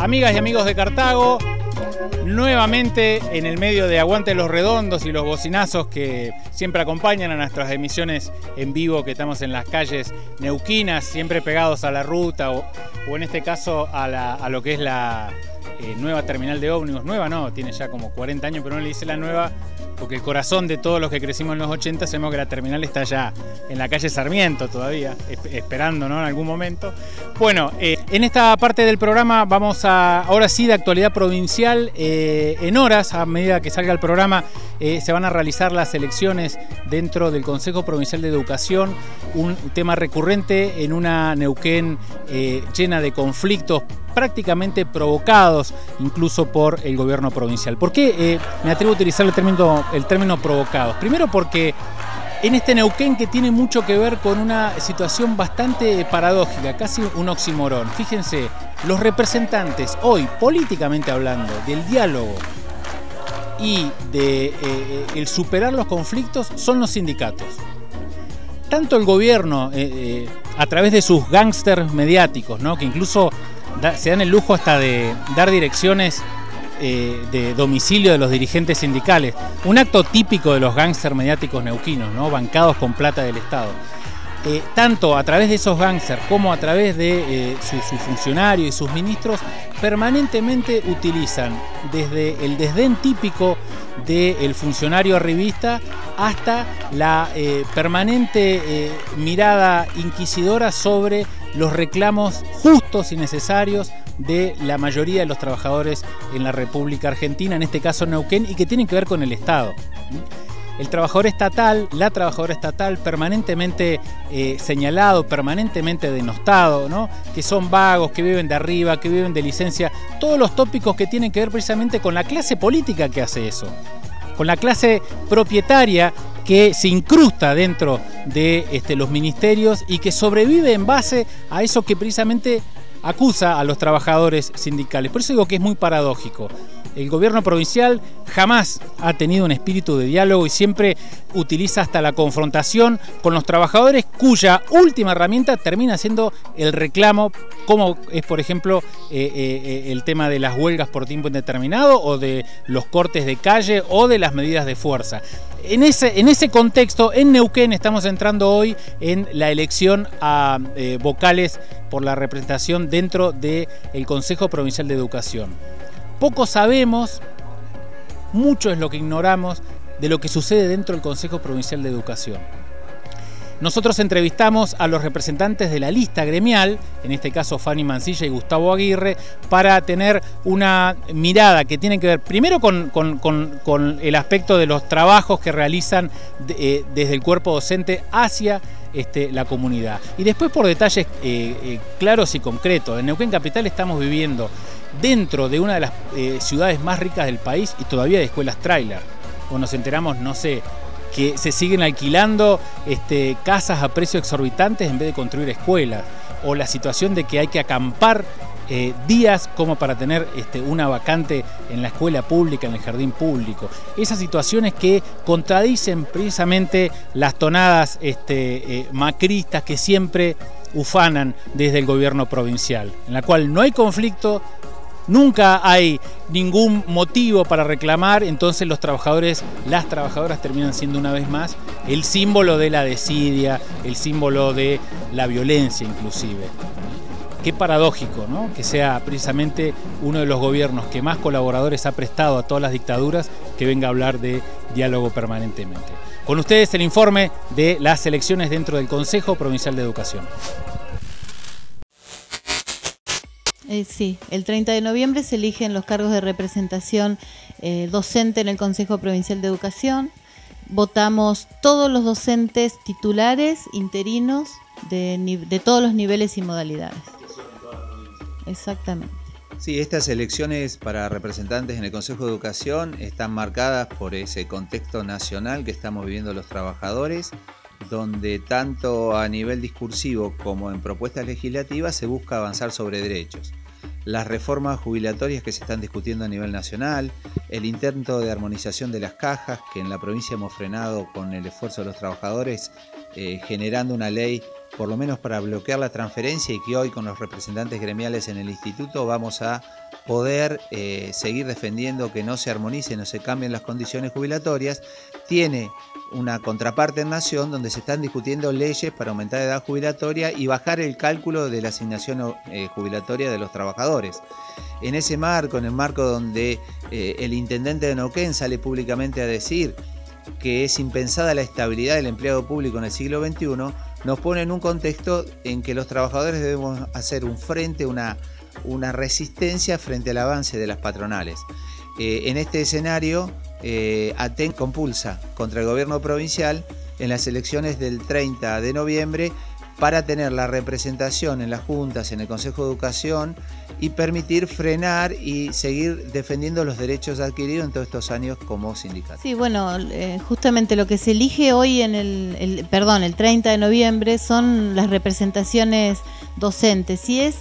Amigas y amigos de Cartago, nuevamente en el medio de Aguante los Redondos y los bocinazos que siempre acompañan a nuestras emisiones en vivo que estamos en las calles neuquinas, siempre pegados a la ruta o, en este caso a, lo que es la eh, nueva terminal de ómnibus. Nueva no, tiene ya como 40 años, pero no le dice la nueva porque el corazón de todos los que crecimos en los 80 sabemos que la terminal está ya en la calle Sarmiento todavía, esperando ¿no? en algún momento. Bueno, eh, en esta parte del programa vamos a, ahora sí, de actualidad provincial, eh, en horas, a medida que salga el programa, eh, se van a realizar las elecciones dentro del Consejo Provincial de Educación, un tema recurrente en una Neuquén llena de conflictos prácticamente provocados incluso por el gobierno provincial. ¿Por qué eh, me atrevo a utilizar el término, el término provocados? Primero porque en este Neuquén que tiene mucho que ver con una situación bastante paradójica, casi un oximorón. Fíjense, los representantes hoy, políticamente hablando, del diálogo y de eh, el superar los conflictos son los sindicatos. Tanto el gobierno, eh, a través de sus gángsters mediáticos, ¿no? que incluso se dan el lujo hasta de dar direcciones eh, de domicilio de los dirigentes sindicales. Un acto típico de los gángsters mediáticos neuquinos, ¿no? bancados con plata del Estado. Eh, tanto a través de esos gángsters como a través de eh, sus funcionarios y sus ministros, permanentemente utilizan desde el desdén típico del funcionario arribista hasta la permanente mirada inquisidora sobre los reclamos justos y necesarios de la mayoría de los trabajadores en la República Argentina, en este caso Neuquén, y que tienen que ver con el Estado. El trabajador estatal, la trabajadora estatal, permanentemente eh, señalado, permanentemente denostado, ¿no? que son vagos, que viven de arriba, que viven de licencia, todos los tópicos que tienen que ver precisamente con la clase política que hace eso, con la clase propietaria que se incrusta dentro de este, los ministerios y que sobrevive en base a eso que precisamente acusa a los trabajadores sindicales. Por eso digo que es muy paradójico. El gobierno provincial jamás ha tenido un espíritu de diálogo y siempre utiliza hasta la confrontación con los trabajadores cuya última herramienta termina siendo el reclamo, como es por ejemplo eh, eh, el tema de las huelgas por tiempo indeterminado o de los cortes de calle o de las medidas de fuerza. En ese, en ese contexto, en Neuquén estamos entrando hoy en la elección a eh, vocales por la representación dentro del Consejo Provincial de Educación. Poco sabemos, mucho es lo que ignoramos de lo que sucede dentro del Consejo Provincial de Educación. Nosotros entrevistamos a los representantes de la lista gremial, en este caso Fanny Mancilla y Gustavo Aguirre, para tener una mirada que tiene que ver primero con, el aspecto de los trabajos que realizan eh, desde el cuerpo docente hacia este, la comunidad. Y después por detalles eh, eh, claros y concretos. En Neuquén Capital estamos viviendo dentro de una de las ciudades más ricas del país y todavía de escuelas trailer. O nos enteramos, no sé, que se siguen alquilando este, casas a precios exorbitantes en vez de construir escuelas, o la situación de que hay que acampar eh, días como para tener este, una vacante en la escuela pública, en el jardín público. Esas situaciones que contradicen precisamente las tonadas este, eh, macristas que siempre ufanan desde el gobierno provincial, en la cual no hay conflicto, nunca hay ningún motivo para reclamar, entonces los trabajadores, las trabajadoras terminan siendo una vez más el símbolo de la desidia, el símbolo de la violencia inclusive. Qué paradójico, ¿no? Que sea precisamente uno de los gobiernos que más colaboradores ha prestado a todas las dictaduras que venga a hablar de diálogo permanentemente. Con ustedes el informe de las elecciones dentro del Consejo Provincial de Educación. Eh, sí, el 30 de noviembre se eligen los cargos de representación eh, docente en el Consejo Provincial de Educación. Votamos todos los docentes titulares, interinos, de, de todos los niveles y modalidades. Exactamente. Sí, estas elecciones para representantes en el Consejo de Educación están marcadas por ese contexto nacional que estamos viviendo los trabajadores, donde tanto a nivel discursivo como en propuestas legislativas se busca avanzar sobre derechos las reformas jubilatorias que se están discutiendo a nivel nacional, el intento de armonización de las cajas, que en la provincia hemos frenado con el esfuerzo de los trabajadores, eh, generando una ley por lo menos para bloquear la transferencia y que hoy con los representantes gremiales en el instituto vamos a poder eh, seguir defendiendo que no se armonicen o se cambien las condiciones jubilatorias, tiene una contraparte en Nación donde se están discutiendo leyes para aumentar la edad jubilatoria y bajar el cálculo de la asignación eh, jubilatoria de los trabajadores. En ese marco, en el marco donde eh, el intendente de Neuquén sale públicamente a decir que es impensada la estabilidad del empleado público en el siglo XXI, nos pone en un contexto en que los trabajadores debemos hacer un frente, una, resistencia frente al avance de las patronales. Eh, en este escenario, eh, compulsa contra el gobierno provincial en las elecciones del 30 de noviembre para tener la representación en las juntas, en el Consejo de Educación y permitir frenar y seguir defendiendo los derechos adquiridos en todos estos años como sindicato. Sí, bueno, eh, justamente lo que se elige hoy en el, perdón, el 30 de noviembre son las representaciones docentes y es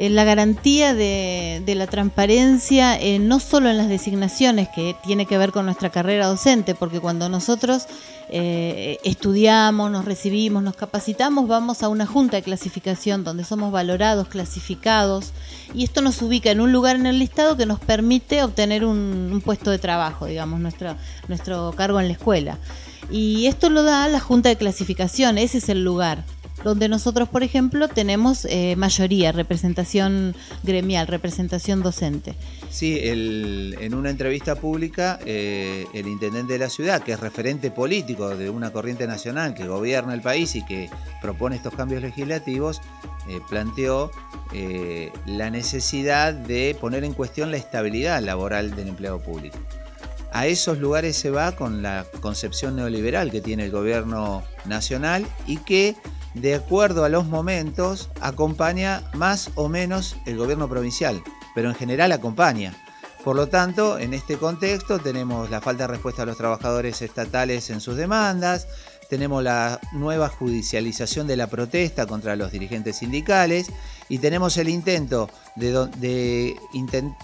eh, la garantía de, la transparencia eh, no solo en las designaciones, que tiene que ver con nuestra carrera docente, porque cuando nosotros eh, estudiamos, nos recibimos, nos capacitamos, vamos a una junta de clasificación donde somos valorados, clasificados, y esto nos ubica en un lugar en el listado que nos permite obtener un, un puesto de trabajo, digamos, nuestro, nuestro cargo en la escuela. Y esto lo da la junta de clasificación, ese es el lugar donde nosotros, por ejemplo, tenemos eh, mayoría, representación gremial, representación docente. Sí, en una entrevista pública, eh, el intendente de la ciudad, que es referente político de una corriente nacional que gobierna el país y que propone estos cambios legislativos, eh, planteó la necesidad de poner en cuestión la estabilidad laboral del empleado público. A esos lugares se va con la concepción neoliberal que tiene el gobierno nacional y que de acuerdo a los momentos, acompaña más o menos el gobierno provincial, pero en general acompaña. Por lo tanto, en este contexto tenemos la falta de respuesta a los trabajadores estatales en sus demandas, tenemos la nueva judicialización de la protesta contra los dirigentes sindicales y tenemos el intento de,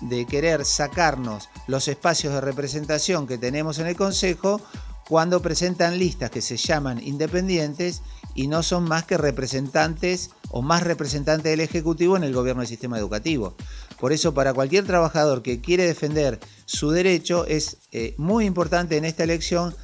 de, querer sacarnos los espacios de representación que tenemos en el Consejo cuando presentan listas que se llaman independientes y no son más que representantes o más representantes del Ejecutivo en el gobierno del sistema educativo. Por eso, para cualquier trabajador que quiere defender su derecho, es eh, muy importante en esta elección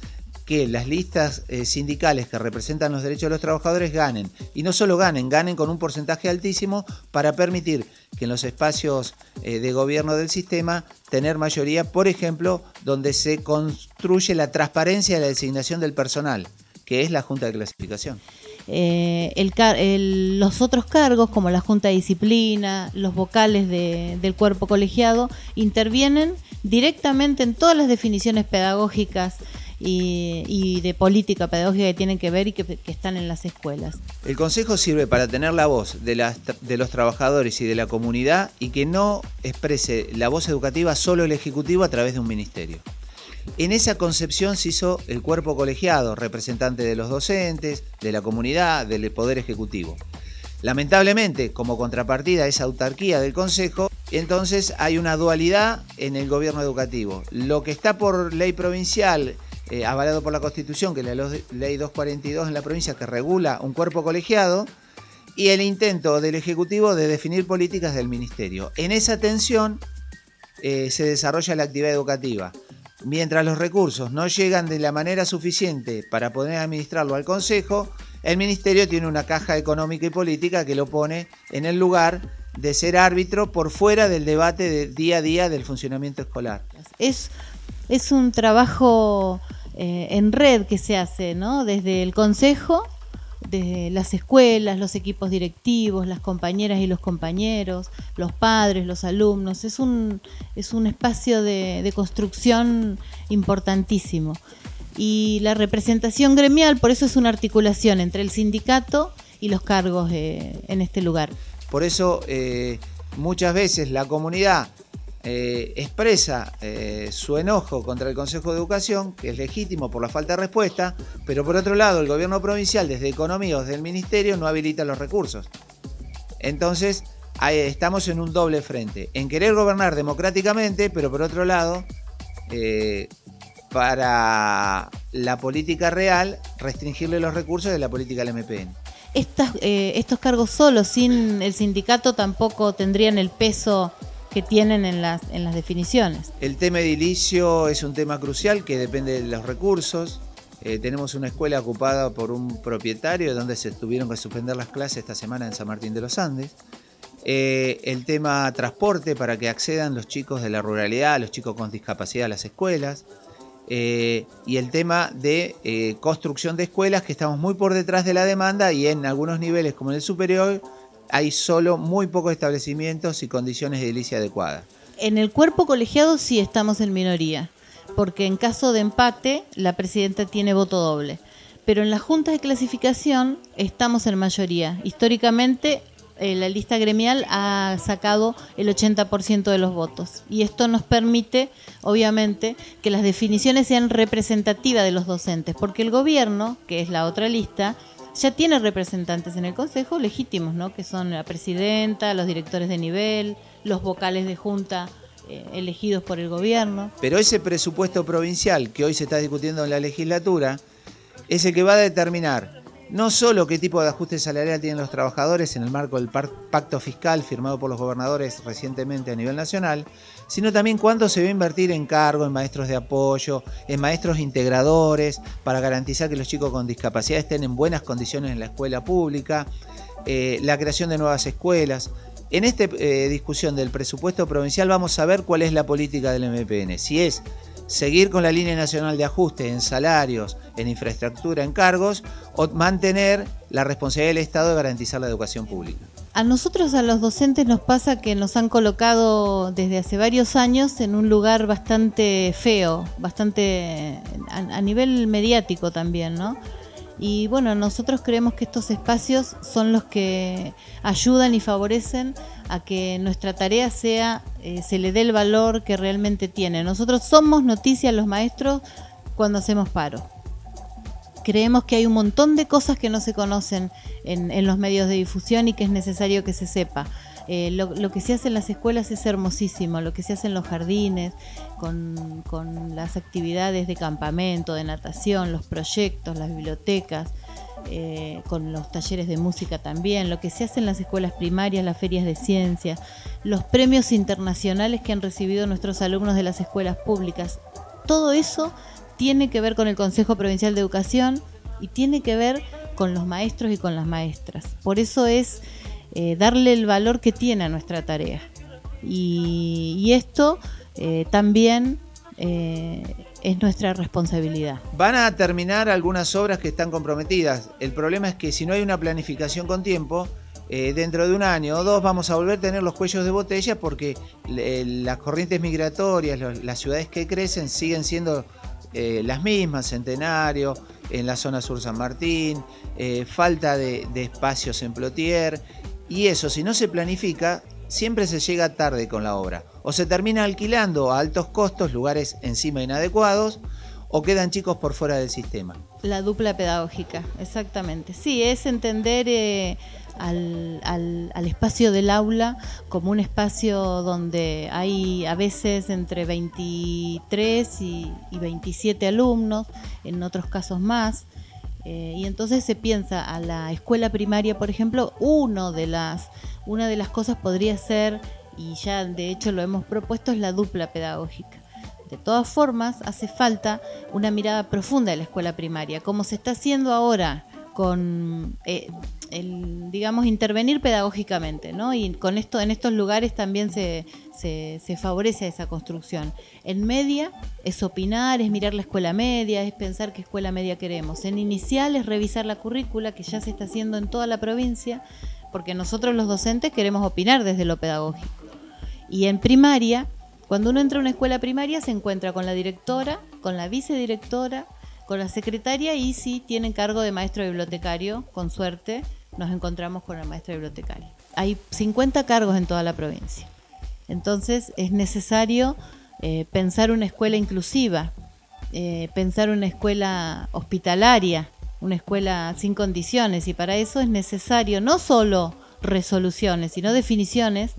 que las listas eh, sindicales que representan los derechos de los trabajadores ganen. Y no solo ganen, ganen con un porcentaje altísimo para permitir que en los espacios eh, de gobierno del sistema tener mayoría, por ejemplo, donde se construye la transparencia de la designación del personal, que es la Junta de Clasificación. Eh, los otros cargos, como la Junta de Disciplina, los vocales del cuerpo colegiado, intervienen directamente en todas las definiciones pedagógicas y, de política pedagógica que tienen que ver y que, están en las escuelas. El Consejo sirve para tener la voz de, las, de los trabajadores y de la comunidad y que no exprese la voz educativa solo el Ejecutivo a través de un ministerio. En esa concepción se hizo el cuerpo colegiado, representante de los docentes, de la comunidad, del Poder Ejecutivo. Lamentablemente, como contrapartida a esa autarquía del Consejo, entonces hay una dualidad en el gobierno educativo. Lo que está por ley provincial, eh, avalado por la Constitución, que es la ley 242 en la provincia, que regula un cuerpo colegiado, y el intento del Ejecutivo de definir políticas del Ministerio. En esa tensión eh, se desarrolla la actividad educativa. Mientras los recursos no llegan de la manera suficiente para poder administrarlo al Consejo, el Ministerio tiene una caja económica y política que lo pone en el lugar de ser árbitro por fuera del debate de día a día del funcionamiento escolar. Es, es un trabajo eh, en red que se hace, ¿no? Desde el Consejo de las escuelas, los equipos directivos, las compañeras y los compañeros, los padres, los alumnos. Es un, es un espacio de, construcción importantísimo. Y la representación gremial, por eso es una articulación entre el sindicato y los cargos eh, en este lugar. Por eso eh, muchas veces la comunidad eh, expresa eh, su enojo contra el Consejo de Educación, que es legítimo por la falta de respuesta, pero por otro lado el gobierno provincial, desde Economía o desde el Ministerio, no habilita los recursos. Entonces, estamos en un doble frente, en querer gobernar democráticamente, pero por otro lado, eh, para la política real, restringirle los recursos de la política del MPN. estos cargos solos, sin el sindicato, tampoco tendrían el peso que tienen en las, en las definiciones. El tema edilicio es un tema crucial que depende de los recursos. Eh, tenemos una escuela ocupada por un propietario donde se tuvieron que suspender las clases esta semana en San Martín de los Andes. Eh, el tema transporte para que accedan los chicos de la ruralidad, los chicos con discapacidad a las escuelas. Eh, y el tema de construcción de escuelas que estamos muy por detrás de la demanda y en algunos niveles como en el superior hay solo muy pocos establecimientos y condiciones de edilicia adecuadas. En el cuerpo colegiado sí estamos en minoría porque en caso de empate la presidenta tiene voto doble. Pero en las juntas de clasificación estamos en mayoría. Históricamente eh, la lista gremial ha sacado el 80% de los votos y esto nos permite, obviamente, que las definiciones sean representativas de los docentes, porque el gobierno, que es la otra lista, ya tiene representantes en el Consejo legítimos, ¿no? que son la presidenta, los directores de nivel, los vocales de junta eh, elegidos por el gobierno. Pero ese presupuesto provincial que hoy se está discutiendo en la legislatura es el que va a determinar no solo qué tipo de ajuste salarial tienen los trabajadores en el marco del pacto fiscal firmado por los gobernadores recientemente a nivel nacional, sino también cuánto se va a invertir en cargo, en maestros de apoyo, en maestros integradores, para garantizar que los chicos con discapacidad estén en buenas condiciones en la escuela pública, eh, la creación de nuevas escuelas. En esta eh, discusión del presupuesto provincial vamos a ver cuál es la política del MPN. Si es seguir con la línea nacional de ajuste en salarios, en infraestructura, en cargos, o mantener la responsabilidad del Estado de garantizar la educación pública. A nosotros, a los docentes, nos pasa que nos han colocado desde hace varios años en un lugar bastante feo, bastante a nivel mediático también, ¿no? Y bueno, nosotros creemos que estos espacios son los que ayudan y favorecen a que nuestra tarea sea, eh, se le dé el valor que realmente tiene. Nosotros somos noticias los maestros cuando hacemos paro. Creemos que hay un montón de cosas que no se conocen en, los medios de difusión y que es necesario que se sepa. Eh, lo, que se hace en las escuelas es hermosísimo, lo que se hace en los jardines, con, las actividades de campamento, de natación, los proyectos, las bibliotecas, eh, con los talleres de música también, lo que se hace en las escuelas primarias, las ferias de ciencia, los premios internacionales que han recibido nuestros alumnos de las escuelas públicas. Todo eso tiene que ver con el Consejo Provincial de Educación y tiene que ver con los maestros y con las maestras. Por eso es eh, darle el valor que tiene a nuestra tarea. Y, esto eh, también eh, es nuestra responsabilidad. Van a terminar algunas obras que están comprometidas. El problema es que si no hay una planificación con tiempo, dentro de un año o dos vamos a volver a tener los cuellos de botella porque las corrientes migratorias, las ciudades que crecen siguen siendo las mismas, Centenario, en la zona sur San Martín, falta de, de, espacios en Plotier, y eso, si no se planifica, siempre se llega tarde con la obra. O se termina alquilando a altos costos lugares encima inadecuados, o quedan chicos por fuera del sistema. La dupla pedagógica, exactamente. Sí, es entender eh, al, espacio del aula como un espacio donde hay a veces entre 23 y, y 27 alumnos, en otros casos más. Eh, y entonces se piensa a la escuela primaria, por ejemplo, uno de las, una de las cosas podría ser, y ya de hecho lo hemos propuesto, es la dupla pedagógica. De todas formas, hace falta una mirada profunda de la escuela primaria, como se está haciendo ahora con eh, el, digamos, intervenir pedagógicamente, ¿no? Y con esto, en estos lugares también se, se, favorece esa construcción. En media es opinar, es mirar la escuela media, es pensar qué escuela media queremos. En inicial es revisar la currícula, que ya se está haciendo en toda la provincia, porque nosotros los docentes queremos opinar desde lo pedagógico. Y en primaria, cuando uno entra a una escuela primaria, se encuentra con la directora, con la vicedirectora, con la secretaria y si tienen cargo de maestro bibliotecario, con suerte, nos encontramos con el maestro bibliotecario. Hay 50 cargos en toda la provincia. Entonces es necesario eh, pensar una escuela inclusiva, eh, pensar una escuela hospitalaria, una escuela sin condiciones y para eso es necesario no solo resoluciones, sino definiciones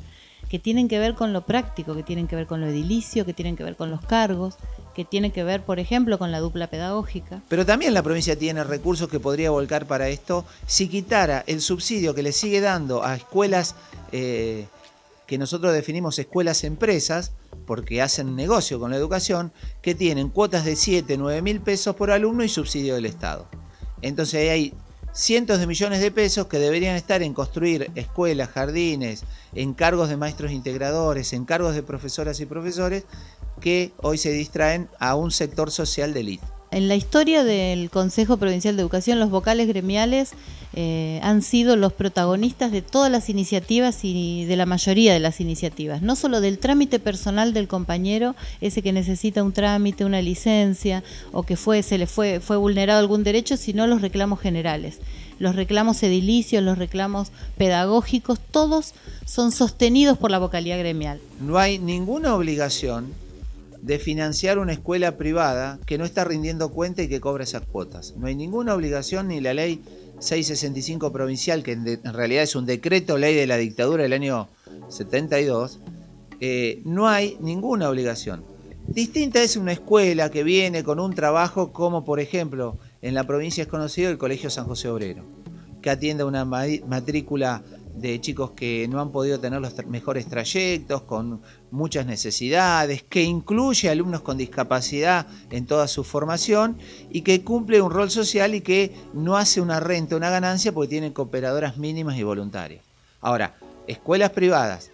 que tienen que ver con lo práctico, que tienen que ver con lo edilicio, que tienen que ver con los cargos, que tiene que ver, por ejemplo, con la dupla pedagógica. Pero también la provincia tiene recursos que podría volcar para esto si quitara el subsidio que le sigue dando a escuelas eh, que nosotros definimos escuelas empresas, porque hacen negocio con la educación, que tienen cuotas de 7, 9 mil pesos por alumno y subsidio del Estado. Entonces ahí hay cientos de millones de pesos que deberían estar en construir escuelas, jardines, encargos de maestros integradores, encargos de profesoras y profesores, que hoy se distraen a un sector social de élite. En la historia del Consejo Provincial de Educación, los vocales gremiales eh, han sido los protagonistas de todas las iniciativas y de la mayoría de las iniciativas, no solo del trámite personal del compañero, ese que necesita un trámite, una licencia o que fue, se le fue, fue vulnerado algún derecho, sino los reclamos generales. Los reclamos edilicios, los reclamos pedagógicos, todos son sostenidos por la vocalía gremial. No hay ninguna obligación de financiar una escuela privada que no está rindiendo cuenta y que cobra esas cuotas. No hay ninguna obligación ni la ley 665 provincial, que en, realidad es un decreto ley de la dictadura del año 72, eh, no hay ninguna obligación. Distinta es una escuela que viene con un trabajo como por ejemplo en la provincia es conocido el Colegio San José Obrero, que atiende una matrícula de chicos que no han podido tener los mejores trayectos, con muchas necesidades, que incluye alumnos con discapacidad en toda su formación y que cumple un rol social y que no hace una renta, una ganancia porque tienen cooperadoras mínimas y voluntarias. Ahora, escuelas privadas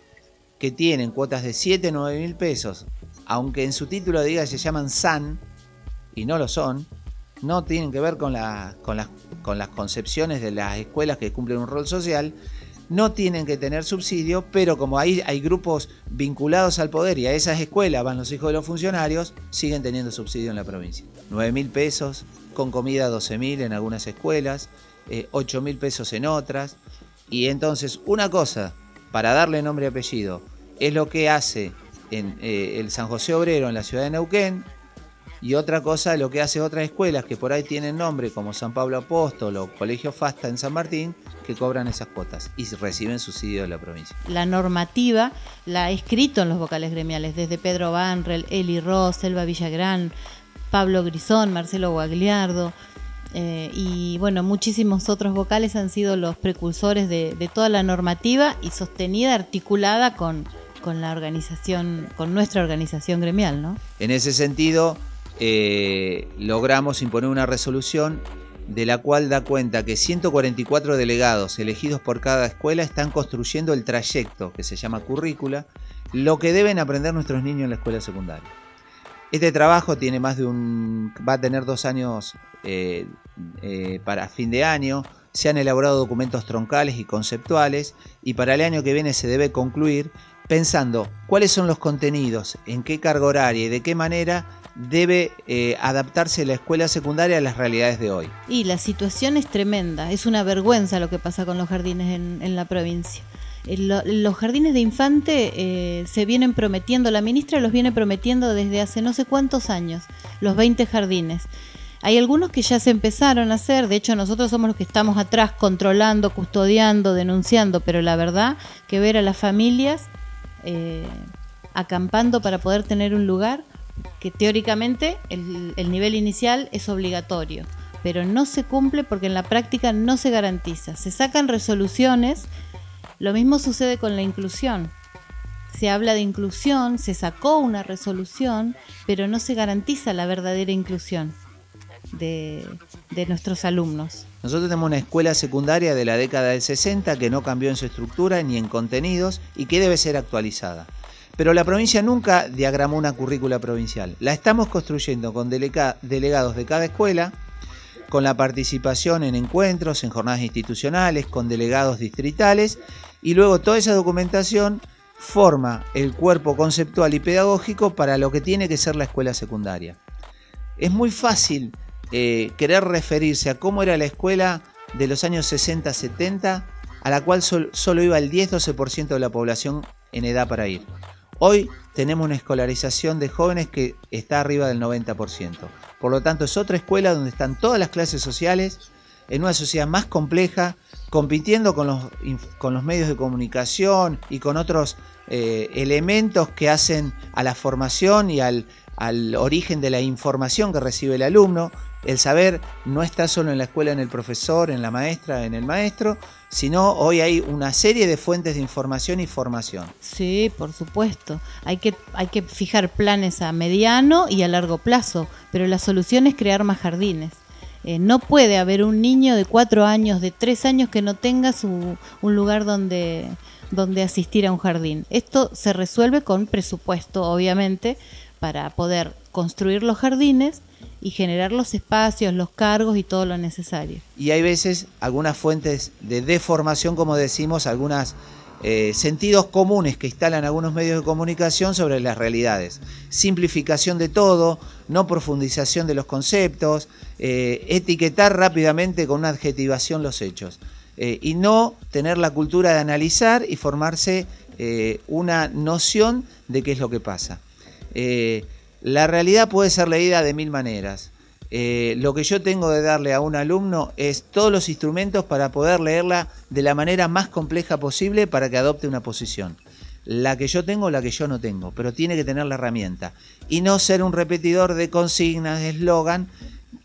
que tienen cuotas de 7, 9 mil pesos, aunque en su título diga se llaman SAN, y no lo son, no tienen que ver con, con, las, con las concepciones de las escuelas que cumplen un rol social, no tienen que tener subsidio, pero como ahí hay grupos vinculados al poder y a esas escuelas van los hijos de los funcionarios, siguen teniendo subsidio en la provincia. 9 mil pesos, con comida 12 mil en algunas escuelas, 8 eh, mil pesos en otras. Y entonces, una cosa, para darle nombre y apellido, es lo que hace en eh, el San José Obrero en la ciudad de Neuquén, y otra cosa lo que hace otras escuelas que por ahí tienen nombre como San Pablo Apóstol o Colegio Fasta en San Martín, que cobran esas cuotas y reciben subsidio de la provincia. La normativa la ha escrito en los vocales gremiales, desde Pedro Banrel, Eli Ross, Selva Villagrán, Pablo Grisón, Marcelo Guagliardo, eh, y bueno, muchísimos otros vocales han sido los precursores de, toda la normativa y sostenida, articulada con, con, la organización, con nuestra organización gremial, ¿no? En ese sentido, eh, logramos imponer una resolución de la cual da cuenta que 144 delegados elegidos por cada escuela están construyendo el trayecto que se llama currícula, lo que deben aprender nuestros niños en la escuela secundaria. Este trabajo tiene más de un, va a tener dos años eh, eh, para fin de año. Se han elaborado documentos troncales y conceptuales y para el año que viene se debe concluir pensando cuáles son los contenidos, en qué carga horaria y de qué manera debe eh, adaptarse la escuela secundaria a las realidades de hoy. Y la situación es tremenda, es una vergüenza lo que pasa con los jardines en, la provincia. los jardines de infante eh, se vienen prometiendo, la ministra los viene prometiendo desde hace no sé cuántos años, los 20 jardines. Hay algunos que ya se empezaron a hacer, de hecho nosotros somos los que estamos atrás controlando, custodiando, denunciando, pero la verdad que ver a las familias eh, acampando para poder tener un lugar que teóricamente el, nivel inicial es obligatorio, pero no se cumple porque en la práctica no se garantiza. Se sacan resoluciones, lo mismo sucede con la inclusión. Se habla de inclusión, se sacó una resolución, pero no se garantiza la verdadera inclusión de, de nuestros alumnos. Nosotros tenemos una escuela secundaria de la década del 60 que no cambió en su estructura ni en contenidos y que debe ser actualizada. Pero la provincia nunca diagramó una currícula provincial. La estamos construyendo con delegados de cada escuela, con la participación en encuentros, en jornadas institucionales, con delegados distritales, y luego toda esa documentación forma el cuerpo conceptual y pedagógico para lo que tiene que ser la escuela secundaria. Es muy fácil eh, querer referirse a cómo era la escuela de los años 60-70, a la cual solo iba el 10-12% de la población en edad para ir. Hoy tenemos una escolarización de jóvenes que está arriba del 90%. Por lo tanto, es otra escuela donde están todas las clases sociales en una sociedad más compleja, compitiendo con los, medios de comunicación y con otros eh, elementos que hacen a la formación y al origen de la información que recibe el alumno. el saber no está solo en la escuela, en el profesor, en la maestra, en el maestro, sino hoy hay una serie de fuentes de información y formación. Sí, por supuesto. Hay que, hay que fijar planes a mediano y a largo plazo, pero la solución es crear más jardines. Eh, no puede haber un niño de cuatro años, de tres años que no tenga su, un lugar donde, donde asistir a un jardín. Esto se resuelve con presupuesto, obviamente, para poder construir los jardines y generar los espacios, los cargos y todo lo necesario. Y hay veces algunas fuentes de deformación, como decimos, algunos eh, sentidos comunes que instalan algunos medios de comunicación sobre las realidades. Simplificación de todo, no profundización de los conceptos, eh, etiquetar rápidamente con una adjetivación los hechos. Eh, y no tener la cultura de analizar y formarse una noción de qué es lo que pasa. La realidad puede ser leída de mil maneras. Eh, lo que yo tengo de darle a un alumno es todos los instrumentos para poder leerla de la manera más compleja posible para que adopte una posición. La que yo tengo, la que yo no tengo, pero tiene que tener la herramienta. Y no ser un repetidor de consignas, de eslogan,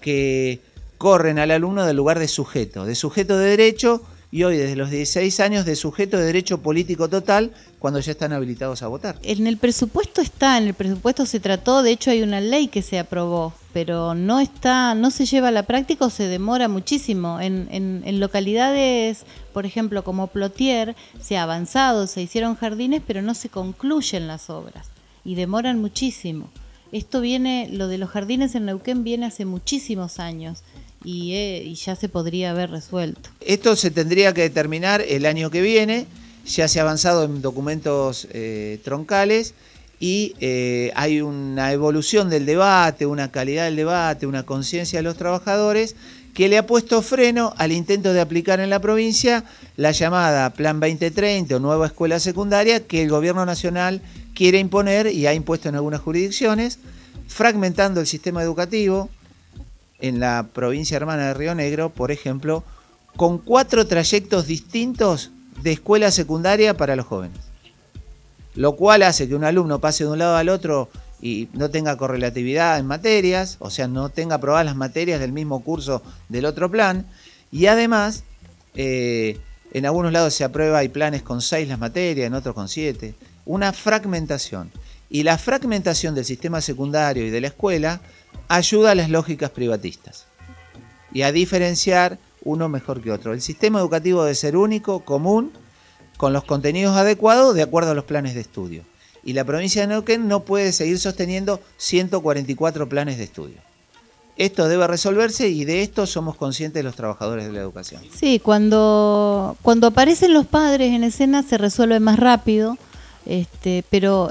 que corren al alumno del lugar de sujeto, de sujeto de derecho y hoy desde los 16 años de sujeto de derecho político total cuando ya están habilitados a votar. En el presupuesto está, en el presupuesto se trató, de hecho hay una ley que se aprobó, pero no está, no se lleva a la práctica o se demora muchísimo. En, en, localidades, por ejemplo, como Plotier, se ha avanzado, se hicieron jardines, pero no se concluyen las obras y demoran muchísimo. Esto viene, lo de los jardines en Neuquén viene hace muchísimos años eh, y, ya se podría haber resuelto. Esto se tendría que determinar el año que viene, ya se ha avanzado en documentos eh, troncales y eh, hay una evolución del debate, una calidad del debate, una conciencia de los trabajadores que le ha puesto freno al intento de aplicar en la provincia la llamada Plan 2030 o nueva escuela secundaria que el gobierno nacional quiere imponer y ha impuesto en algunas jurisdicciones, fragmentando el sistema educativo, en la provincia hermana de Río Negro, por ejemplo, con cuatro trayectos distintos de escuela secundaria para los jóvenes. Lo cual hace que un alumno pase de un lado al otro y no tenga correlatividad en materias, o sea, no tenga aprobadas las materias del mismo curso del otro plan, y además, eh, en algunos lados se aprueba y planes con seis las materias, en otros con siete, una fragmentación. Y la fragmentación del sistema secundario y de la escuela ayuda a las lógicas privatistas y a diferenciar uno mejor que otro. El sistema educativo debe ser único, común, con los contenidos adecuados de acuerdo a los planes de estudio. Y la provincia de Neuquén no puede seguir sosteniendo 144 planes de estudio. Esto debe resolverse y de esto somos conscientes los trabajadores de la educación. Sí, cuando, cuando aparecen los padres en escena se resuelve más rápido este, pero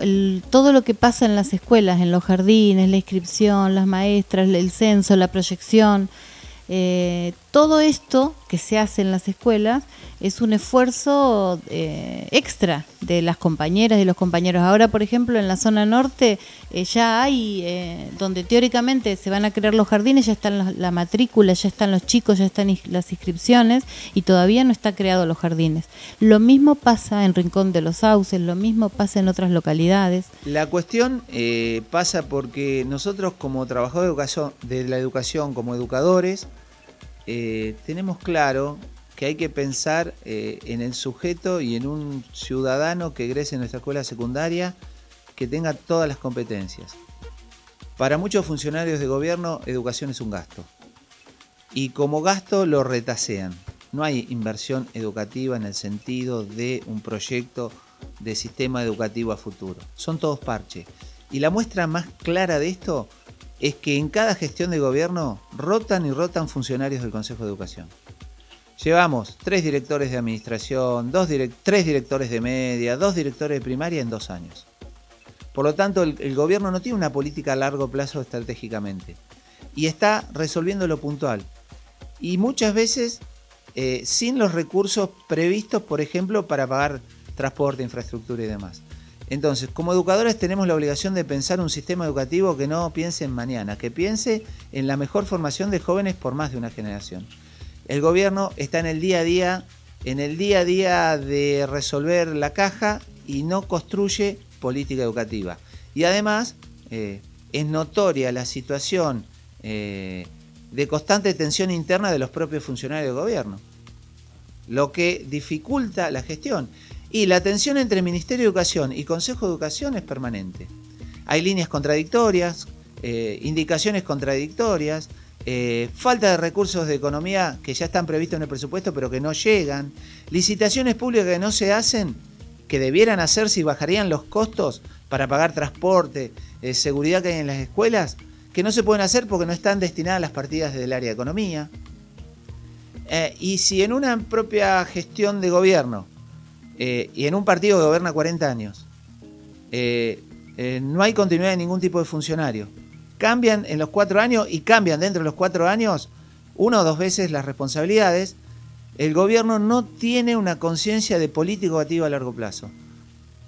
todo lo que pasa en las escuelas, en los jardines, la inscripción, las maestras, el censo, la proyección, eh, todo esto que se hace en las escuelas es un esfuerzo eh, extra de las compañeras y los compañeros. Ahora, por ejemplo, en la zona norte eh, ya hay, donde teóricamente se van a crear los jardines, ya están la, matrícula, ya están los chicos, ya están las inscripciones y todavía no está creado los jardines. Lo mismo pasa en Rincón de los Sauces, lo mismo pasa en otras localidades. La cuestión pasa porque nosotros como trabajadores de la educación, como educadores, eh, tenemos claro que hay que pensar eh, en el sujeto y en un ciudadano que egrese en nuestra escuela secundaria que tenga todas las competencias. Para muchos funcionarios de gobierno, educación es un gasto. Y como gasto lo retasean. No hay inversión educativa en el sentido de un proyecto de sistema educativo a futuro. Son todos parches. Y la muestra más clara de esto es que en cada gestión de gobierno rotan y rotan funcionarios del Consejo de Educación. Llevamos tres directores de administración, dos tres directores de media, dos directores de primaria en dos años. Por lo tanto, el, gobierno no tiene una política a largo plazo estratégicamente y está resolviendo lo puntual. Y muchas veces eh, sin los recursos previstos, por ejemplo, para pagar transporte, infraestructura y demás. Entonces, como educadores tenemos la obligación de pensar un sistema educativo que no piense en mañana, que piense en la mejor formación de jóvenes por más de una generación. El gobierno está en el día a día, en el día a día de resolver la caja y no construye política educativa. Y además eh, es notoria la situación eh, de constante tensión interna de los propios funcionarios del gobierno, lo que dificulta la gestión. Y la tensión entre Ministerio de Educación y Consejo de Educación es permanente. Hay líneas contradictorias, eh, indicaciones contradictorias, eh, falta de recursos de economía que ya están previstos en el presupuesto pero que no llegan, licitaciones públicas que no se hacen, que debieran hacerse y bajarían los costos para pagar transporte, eh, seguridad que hay en las escuelas, que no se pueden hacer porque no están destinadas las partidas del área de economía. y si en una propia gestión de gobierno y en un partido que gobierna 40 años, eh, no hay continuidad de ningún tipo de funcionario. Cambian en los cuatro años y cambian dentro de los cuatro años una o dos veces las responsabilidades. El gobierno no tiene una conciencia de político activo a largo plazo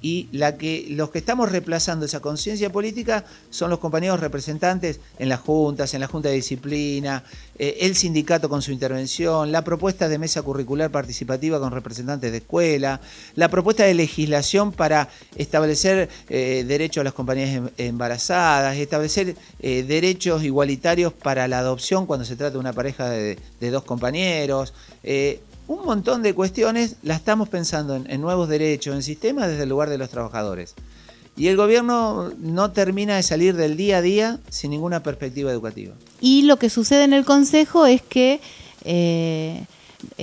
y la que, los que estamos reemplazando esa conciencia política son los compañeros representantes en las juntas, en la Junta de Disciplina, eh, el sindicato con su intervención, la propuesta de mesa curricular participativa con representantes de escuela, la propuesta de legislación para establecer eh, derechos a las compañías em, embarazadas, establecer eh, derechos igualitarios para la adopción cuando se trata de una pareja de, de dos compañeros un montón de cuestiones las estamos pensando en, nuevos derechos, en sistemas desde el lugar de los trabajadores. Y el gobierno no termina de salir del día a día sin ninguna perspectiva educativa. Y lo que sucede en el Consejo es que eh,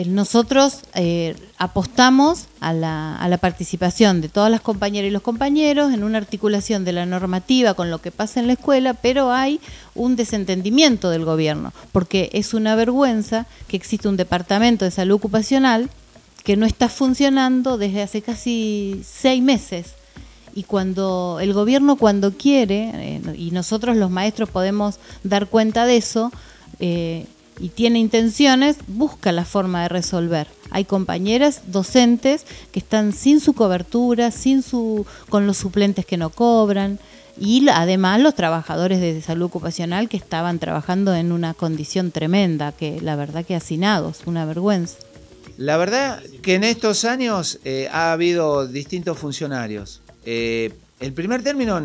nosotros eh, apostamos a la, participación de todas las compañeras y los compañeros en una articulación de la normativa con lo que pasa en la escuela, pero hay un desentendimiento del gobierno, porque es una vergüenza que existe un departamento de salud ocupacional que no está funcionando desde hace casi seis meses. Y cuando el gobierno cuando quiere, eh, y nosotros los maestros podemos dar cuenta de eso, eh, y tiene intenciones, busca la forma de resolver. Hay compañeras docentes que están sin su cobertura, sin su, con los suplentes que no cobran y además los trabajadores de salud ocupacional que estaban trabajando en una condición tremenda, que la verdad que hacinados, una vergüenza. La verdad que en estos años eh, ha habido distintos funcionarios. Eh, el primer término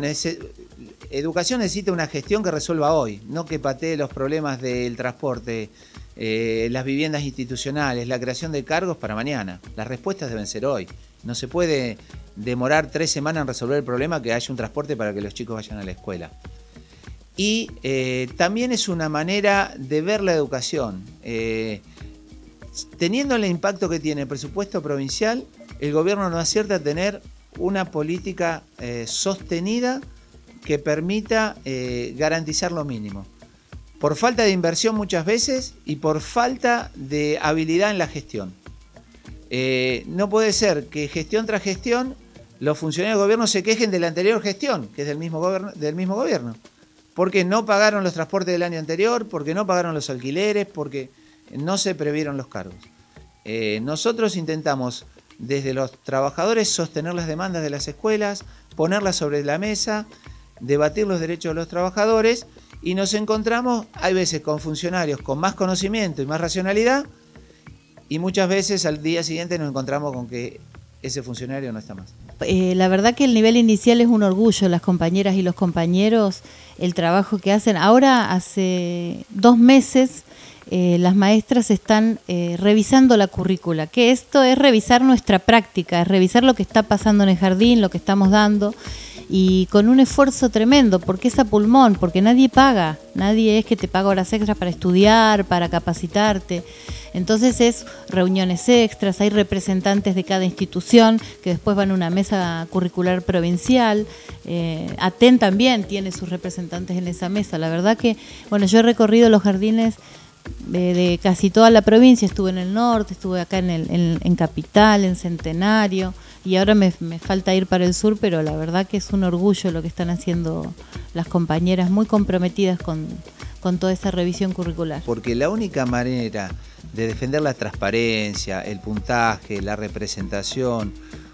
educación necesita una gestión que resuelva hoy, no que patee los problemas del transporte, eh, las viviendas institucionales, la creación de cargos para mañana. Las respuestas deben ser hoy. No se puede demorar tres semanas en resolver el problema que haya un transporte para que los chicos vayan a la escuela. Y eh, también es una manera de ver la educación. Eh, teniendo el impacto que tiene el presupuesto provincial, el gobierno no acierta a tener una política sostenida que permita eh, garantizar lo mínimo. Por falta de inversión muchas veces y por falta de habilidad en la gestión. Eh, no puede ser que gestión tras gestión los funcionarios del gobierno se quejen de la anterior gestión, que es del mismo, del mismo gobierno. Porque no pagaron los transportes del año anterior, porque no pagaron los alquileres, porque no se previeron los cargos. Eh, nosotros intentamos desde los trabajadores sostener las demandas de las escuelas, ponerlas sobre la mesa debatir los derechos de los trabajadores y nos encontramos, hay veces con funcionarios con más conocimiento y más racionalidad y muchas veces al día siguiente nos encontramos con que ese funcionario no está más. Eh, la verdad que el nivel inicial es un orgullo, las compañeras y los compañeros, el trabajo que hacen. Ahora, hace dos meses, eh, las maestras están eh, revisando la currícula, que esto es revisar nuestra práctica, es revisar lo que está pasando en el jardín, lo que estamos dando y con un esfuerzo tremendo, porque es a pulmón, porque nadie paga, nadie es que te paga horas extras para estudiar, para capacitarte. Entonces es reuniones extras, hay representantes de cada institución que después van a una mesa curricular provincial. Eh, ATEN también tiene sus representantes en esa mesa. La verdad que, bueno, yo he recorrido los jardines de, casi toda la provincia, estuve en el norte, estuve acá en, el, en Capital, en Centenario y ahora me, falta ir para el sur, pero la verdad que es un orgullo lo que están haciendo las compañeras, muy comprometidas con, con toda esa revisión curricular. Porque la única manera de defender la transparencia, el puntaje, la representación,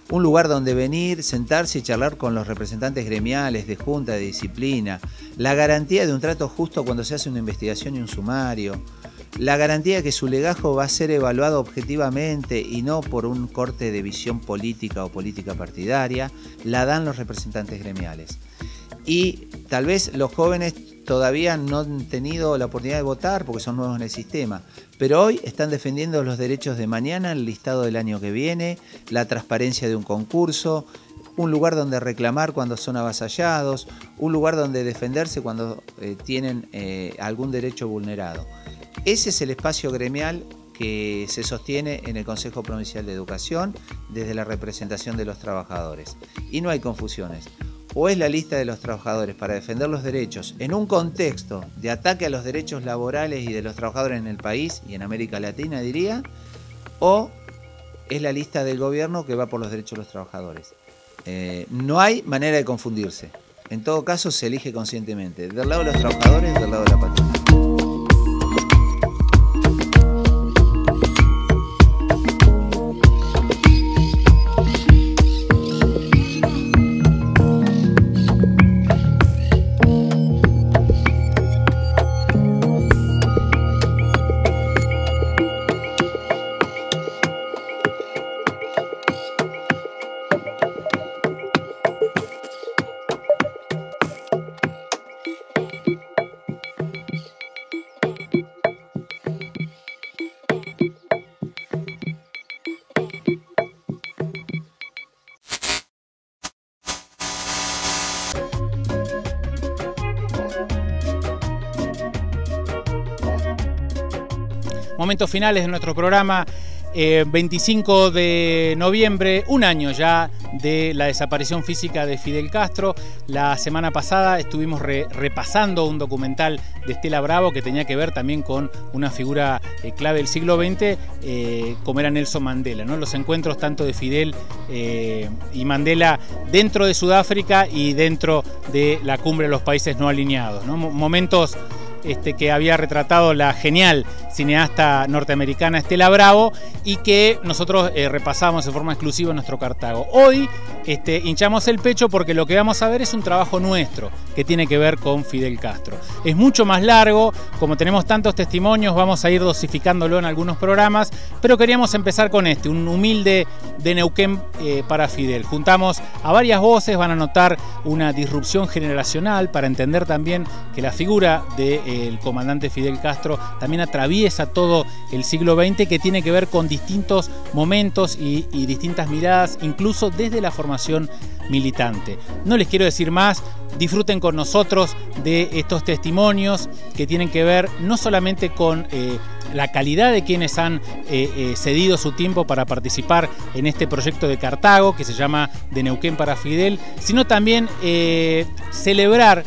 un lugar donde venir, sentarse y charlar con los representantes gremiales de junta, de disciplina, la garantía de un trato justo cuando se hace una investigación y un sumario, la garantía de que su legajo va a ser evaluado objetivamente y no por un corte de visión política o política partidaria, la dan los representantes gremiales. y tal vez los jóvenes todavía no han tenido la oportunidad de votar porque son nuevos en el sistema, pero hoy están defendiendo los derechos de mañana, el listado del año que viene, la transparencia de un concurso, un lugar donde reclamar cuando son avasallados, un lugar donde defenderse cuando eh, tienen eh, algún derecho vulnerado. Ese es el espacio gremial que se sostiene en el Consejo Provincial de Educación desde la representación de los trabajadores. Y no hay confusiones. O es la lista de los trabajadores para defender los derechos en un contexto de ataque a los derechos laborales y de los trabajadores en el país y en América Latina, diría, o es la lista del gobierno que va por los derechos de los trabajadores. Eh, no hay manera de confundirse. En todo caso, se elige conscientemente, del lado de los trabajadores, del lado de la patria. Momentos finales de nuestro programa. 25 eh, de noviembre, un año ya de la desaparición física de Fidel Castro. La semana pasada estuvimos repasando un documental de Estela Bravo que tenía que ver también con una figura eh, clave del siglo XX, eh, como era Nelson Mandela. ¿no? Los encuentros tanto de Fidel y Mandela dentro de Sudáfrica y dentro de la cumbre de los países no alineados. Momentos este, que había retratado la genial cineasta norteamericana Estela Bravo y que nosotros eh, repasamos de forma exclusiva en nuestro Cartago. Hoy este, hinchamos el pecho porque lo que vamos a ver es un trabajo nuestro que tiene que ver con Fidel Castro. Es mucho más largo, como tenemos tantos testimonios, vamos a ir dosificándolo en algunos programas, pero queríamos empezar con este, un humilde de Neuquén eh, para Fidel. Juntamos a varias voces, van a notar una disrupción generacional para entender también que la figura del comandante Fidel Castro también atraviesa todo el siglo XX que tiene que ver con distintos momentos y, y distintas miradas, incluso desde la formación militante. No les quiero decir más, disfruten con nosotros de estos testimonios que tienen que ver no solamente con eh, la calidad de quienes han eh, eh, cedido su tiempo para participar en este proyecto de Cartago que se llama De Neuquén para Fidel, sino también celebrar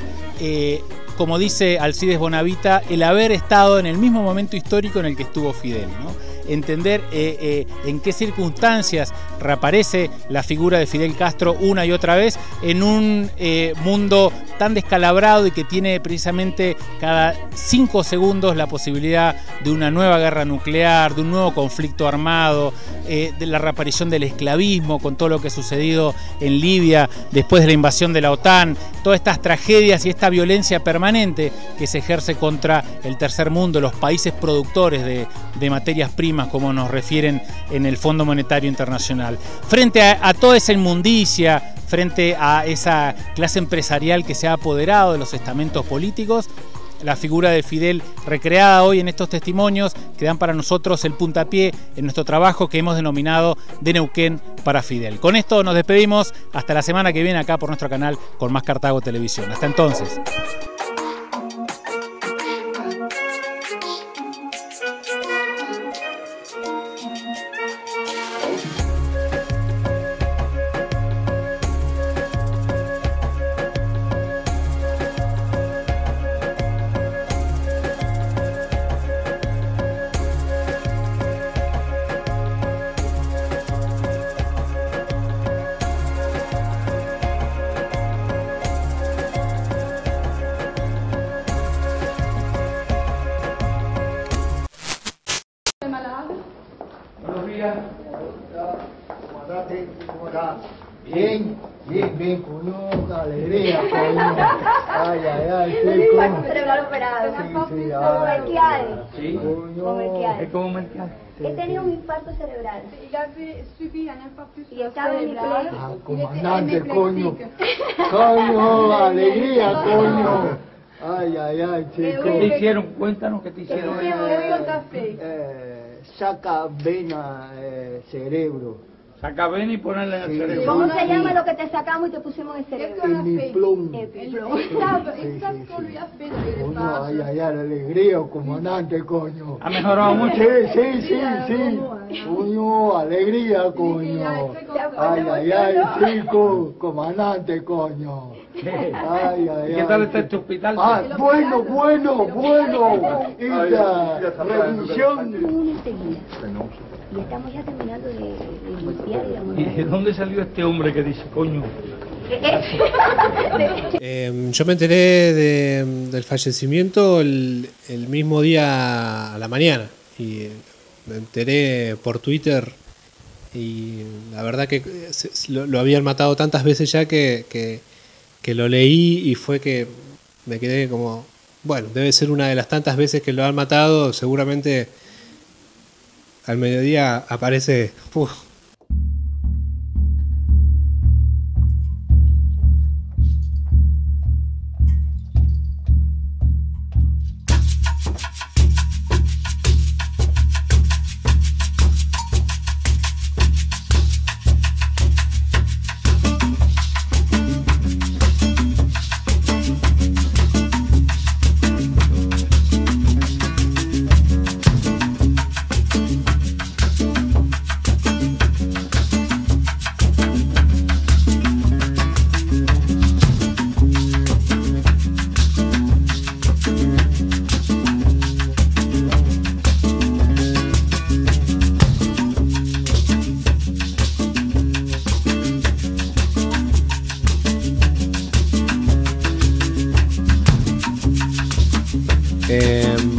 como dice Alcides Bonavita, el haber estado en el mismo momento histórico en el que estuvo Fidel entender eh, eh, en qué circunstancias reaparece la figura de Fidel Castro una y otra vez en un eh, mundo tan descalabrado y que tiene precisamente cada cinco segundos la posibilidad de una nueva guerra nuclear, de un nuevo conflicto armado, de la reaparición del esclavismo con todo lo que ha sucedido en Libia después de la invasión de la OTAN, todas estas tragedias y esta violencia permanente que se ejerce contra el tercer mundo, los países productores de materias primas como nos refieren en el Fondo Monetario Internacional. Frente a, toda esa inmundicia, frente a esa clase empresarial que se ha apoderado de los estamentos políticos, la figura de Fidel recreada hoy en estos testimonios que dan para nosotros el puntapié en nuestro trabajo que hemos denominado de Neuquén para Fidel. Con esto nos despedimos hasta la semana que viene acá por nuestro canal con más Cartago Televisión. Hasta entonces. Melquiades. Es como Melquiades. He tenido un infarto cerebral. Il avait subi un infarctus Y estaba en mi cérébral. Ah, comandante, coño. Coño, alegría, coño. Ay, ay, ay, ¿Qué chico. te hicieron? Cuéntanos qué te hicieron. fait Eh, saca vena, eh, cerebro. Saca ven y ponerle en el Sí. cerebro. ¿Cómo se llama lo que te sacamos y te pusimos en el cerebro? El Sí, sí, sí. dans les Coño, ay, ay, ay, alegría, comandante, coño. ¿Ha mejorado mucho? Sí, sí, sí, sí. Coño, alegría, coño. Ay, ay, ay, chico, comandante, coño. Ay, ay, ¿Y qué tal ay. está este hospital? Ah, bueno, bueno, bueno. Esta. Y estamos ya terminando de, de limpiar y ¿Y de dónde salió este hombre que dice, coño? Eh, yo me enteré de- del fallecimiento el, el mismo día a la mañana y me enteré por Twitter y la verdad que eh, lo, lo habían matado tantas veces ya que, que- que lo leí y fue que me quedé como, bueno, debe ser una de las tantas veces que lo han matado, seguramente al mediodía aparece...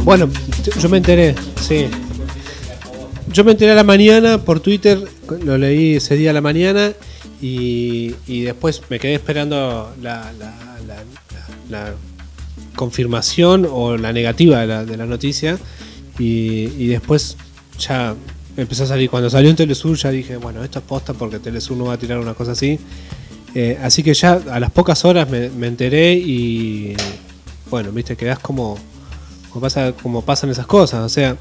bueno, yo me enteré, sí. Yo me enteré a la mañana por Twitter, lo leí ese día a la mañana y, después me quedé esperando la, la- la- la- confirmación o la negativa de la, de noticia y, y después ya empezó a salir. Cuando salió en Telesur ya dije, bueno, esto es posta porque Telesur no va a tirar una cosa así. Eh, así que ya a las pocas horas me, me enteré y bueno, viste, quedás como, como, pasa, como pasan esas cosas. O sea,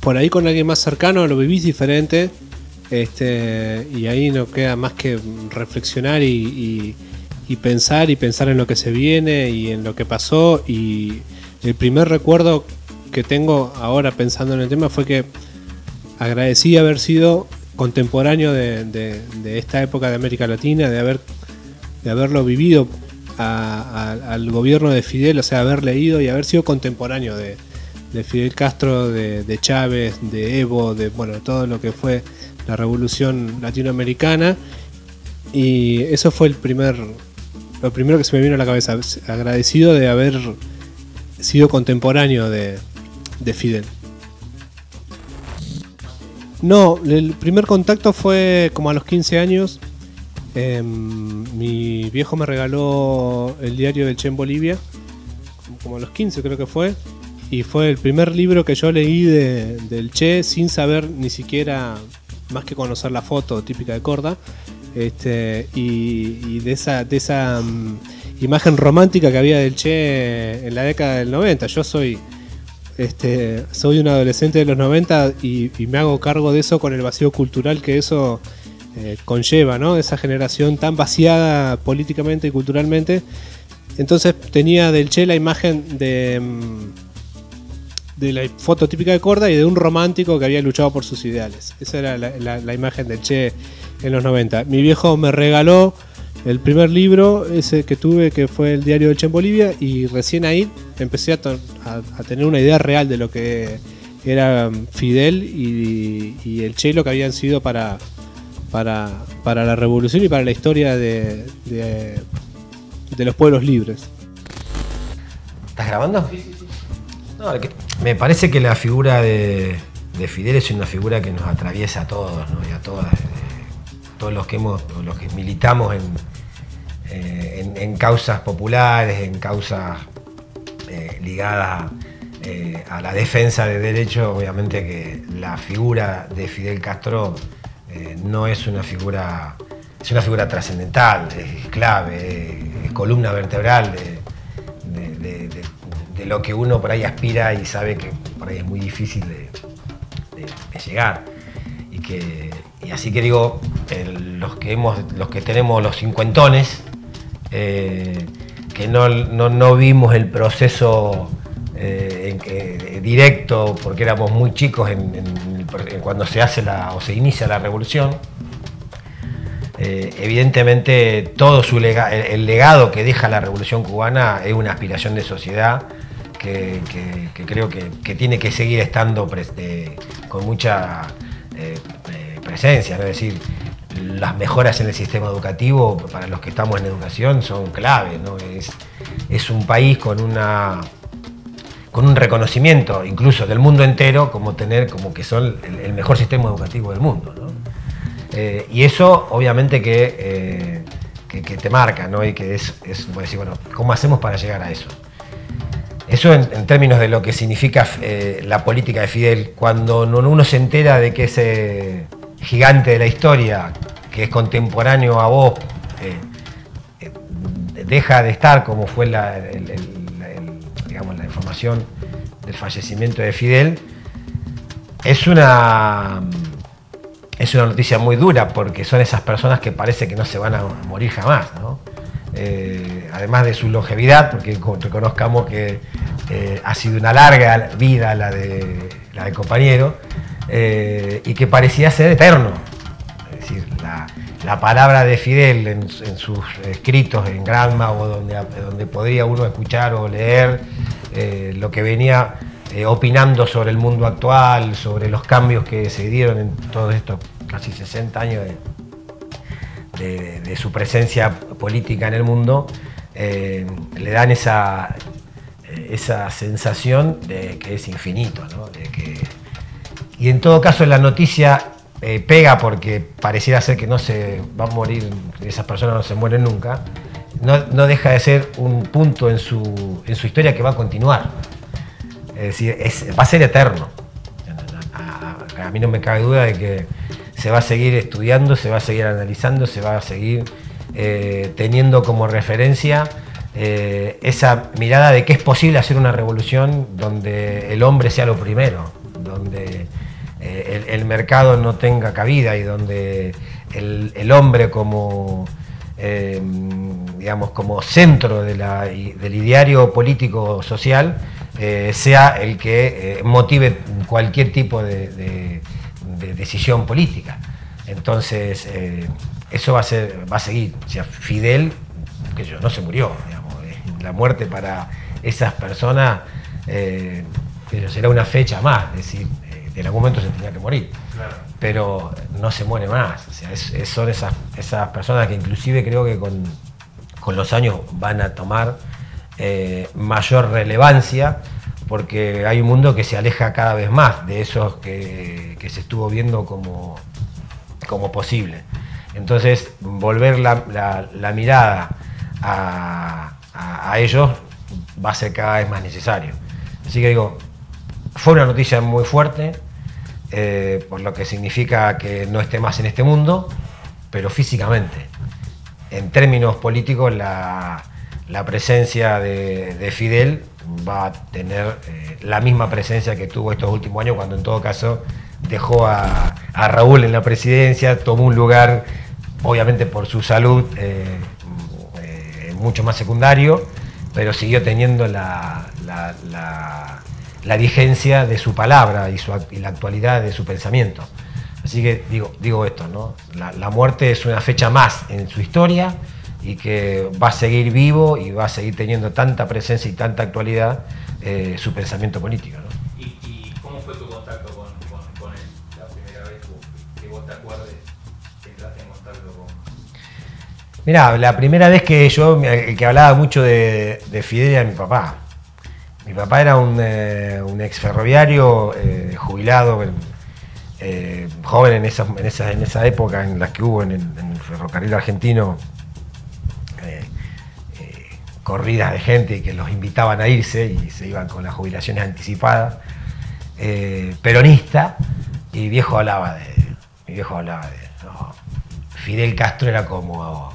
por ahí con alguien más cercano lo vivís diferente este, y ahí no queda más que reflexionar y, y- pensar y pensar en lo que se viene y en lo que pasó. Y el primer recuerdo que tengo ahora pensando en el tema fue que agradecí haber sido contemporáneo de, de- de esta época de América Latina, de haber de haberlo vivido a- al gobierno de Fidel, o sea, haber leído y haber sido contemporáneo de, de Fidel Castro, de, Chávez, de Evo, de bueno, todo lo que fue la revolución latinoamericana. Y eso fue el primer, lo primero que se me vino a la cabeza, agradecido de haber sido contemporáneo de, de Fidel. No, el primer contacto fue como a los 15 años. Em, mi viejo me regaló el diario del Che en Bolivia, como a los 15 creo que fue. Y fue el primer libro que yo leí de- del Che sin saber ni siquiera, más que conocer la foto típica de Corda, este, y, y de esa, de esa mm, imagen romántica que había del Che en la década del 90. Yo soy este, soy un adolescente de los 90 y, y me hago cargo de eso con el vacío cultural que eso eh, conlleva, ¿no? Esa generación tan vaciada políticamente y culturalmente. Entonces tenía del Che la imagen de, mm, de la foto típica de Corda y de un romántico que había luchado por sus ideales. Esa era la, imagen del Che en los 90. Mi viejo me regaló el primer libro, ese que tuve, que fue el diario del Che en Bolivia, y recién ahí empecé a tener una idea real de lo que era mm, Fidel y, y el Che, lo que habían sido para, para, para la revolución y para la historia de, de, los pueblos libres. ¿Estás grabando? No, me parece que la figura de, de Fidel es una figura que nos atraviesa a todos ¿no? y a todas. eh, todos los que hemos, los que militamos en, eh, en, en causas populares, en causas eh, ligadas a la defensa de derechos, obviamente que la figura de Fidel Castro eh, no es una figura, es una figura trascendental, es clave, es columna vertebral de, lo que uno por ahí aspira y sabe que por ahí es muy difícil de, llegar. Y, que, y así que digo, los, que hemos, los que tenemos los cincuentones, eh, que no, no- no vimos el proceso eh, en que- directo porque éramos muy chicos en- cuando se hace la, o se inicia la revolución. Eh, evidentemente todo su el, legado que deja la revolución cubana es una aspiración de sociedad que, que- que creo que, tiene que seguir estando eh, con mucha eh, eh, presencia, es decir, las mejoras en el sistema educativo para los que estamos en educación son clave, ¿no? es, es un país con una con un reconocimiento incluso del mundo entero como tener como que son el, mejor sistema educativo del mundo. Eh, y eso obviamente que, eh, que, que te marca, ¿no? Y que es, es como decir, bueno, ¿cómo hacemos para llegar a eso? Eso en, términos de lo que significa eh, la política de Fidel, cuando no- uno se entera de que ese gigante de la historia, que es contemporáneo a vos, deja de estar como fue el- la información del fallecimiento de Fidel, es una, es una noticia muy dura porque son esas personas que parece que no se van a morir jamás. Eh, además de su longevidad, porque co- reconozcamos que eh, ha sido una larga vida la, de, la del compañero, eh, y que parecía ser eterno. La palabra de Fidel en, en sus escritos en Granma o donde, donde podría uno escuchar o leer eh, lo que venía eh, opinando sobre el mundo actual, sobre los cambios que se dieron en todos estos casi 60 años de, su presencia política en el mundo, eh, le dan esa, esa sensación de que es infinito, ¿no? Y en todo caso la noticia eh, pega porque pareciera ser que no se va a morir, esas personas no se mueren nunca, no, deja de ser un punto en su, en su historia que va a continuar. Es decir, va a ser eterno. A mí no me cabe duda de que se va a seguir estudiando, se va a seguir analizando, se va a seguir eh, teniendo como referencia eh, esa mirada de que es posible hacer una revolución donde el hombre sea lo primero, donde eh, el, mercado no tenga cabida y donde el, hombre como, eh, digamos, como centro del ideario político social eh, sea el que motive cualquier tipo de, de- de decisión política. Entonces, eso va a, ser, va a seguir. Fidel, que yo, no se murió. La muerte para esas personas pero será una fecha más, decir, en algún momento se tenía que morir. Pero no se muere más. O sea, es- es- son esas, esas personas que inclusive creo que con, con los años van a tomar eh, mayor relevancia porque hay un mundo que se aleja cada vez más de esos que, que se estuvo viendo como, como posible. Entonces, volver la, la- la mirada a, a- a ellos va a ser cada vez más necesario. Así que digo, fue una noticia muy fuerte, eh, por lo que significa que no esté más en este mundo, pero físicamente. En términos políticos, la, la presencia de, de Fidel va a tener eh, la misma presencia que tuvo estos últimos años, cuando en todo caso dejó a, a Raúl en la presidencia, tomó un lugar, obviamente por su salud, eh, mucho más secundario, pero siguió teniendo la- la vigencia de su palabra y, su, act- y la actualidad de su pensamiento. Así que digo, digo esto, ¿no? La, la muerte es una fecha más en su historia y que va a seguir vivo y va a seguir teniendo tanta presencia y tanta actualidad eh, su pensamiento político. ¿no? ¿Y, y cómo fue tu contacto con, con- con él la primera vez que- que vos te acuerdes que entraste en contacto con... Mirá, la primera vez que yo, el que hablaba mucho de, de Fidel era mi papá. Mi papá era un, eh, ex ferroviario eh, jubilado eh, joven en esa, época en la que hubo en el, ferrocarril argentino eh, corridas de gente que los invitaban a irse y se iban con las jubilaciones anticipadas, peronista, y viejo hablaba de, mi viejo hablaba de, Fidel Castro era como